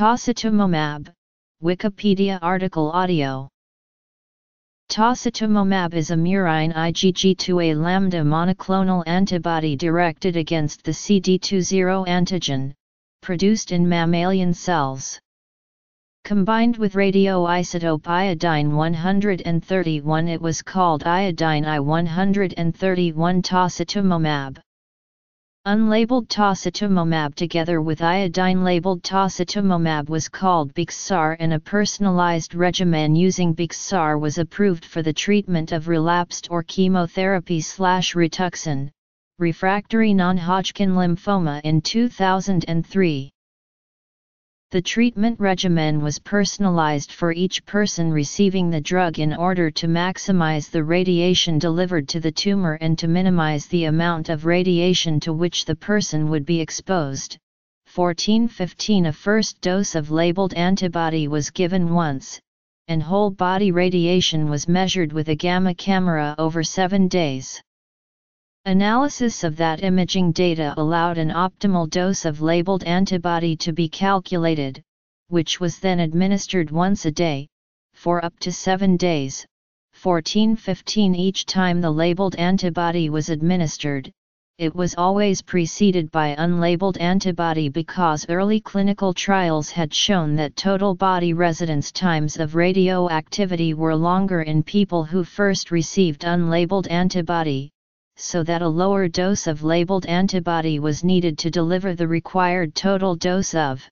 Tositumomab, Wikipedia article audio. Tositumomab is a murine IgG2A lambda monoclonal antibody directed against the CD20 antigen, produced in mammalian cells. Combined with radioisotope iodine 131 it was called iodine I-131 tositumomab. Unlabeled tositumomab together with iodine-labeled tositumomab was called Bexxar and a personalized regimen using Bexxar was approved for the treatment of relapsed or chemotherapy-rituximab, refractory non-Hodgkin lymphoma in 2003. The treatment regimen was personalized for each person receiving the drug in order to maximize the radiation delivered to the tumor and to minimize the amount of radiation to which the person would be exposed. 1415 A first dose of labeled antibody was given once, and whole body radiation was measured with a gamma camera over seven days. Analysis of that imaging data allowed an optimal dose of labeled antibody to be calculated, which was then administered once a day, for up to 7 days, 14-15 each time the labeled antibody was administered, it was always preceded by unlabeled antibody because early clinical trials had shown that total body residence times of radioactivity were longer in people who first received unlabeled antibody, so that a lower dose of labeled antibody was needed to deliver the required total dose of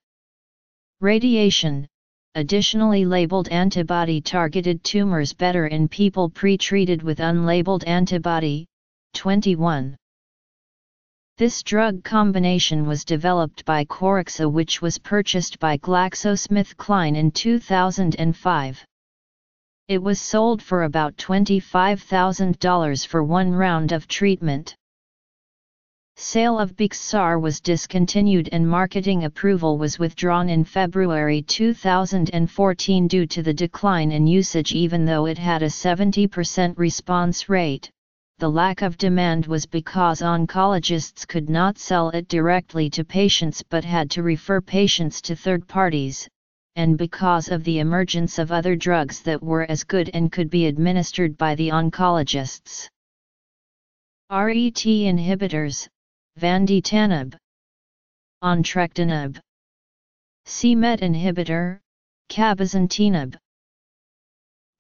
radiation. Additionally labeled antibody targeted tumors better in people pre-treated with unlabeled antibody, 21. This drug combination was developed by Corixa which was purchased by GlaxoSmithKline in 2005. It was sold for about $25,000 for one round of treatment. Sale of Bexxar was discontinued and marketing approval was withdrawn in February 2014 due to the decline in usage even though it had a 70% response rate. The lack of demand was because oncologists could not sell it directly to patients but had to refer patients to third parties, and because of the emergence of other drugs that were as good and could be administered by the oncologists. RET inhibitors, vandetanib, entrectinib, c-MET inhibitor, cabozantinib,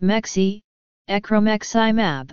Mexi, ecromeximab.